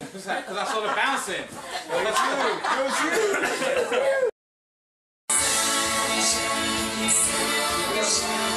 Because I saw the bouncing. It was you. It was you.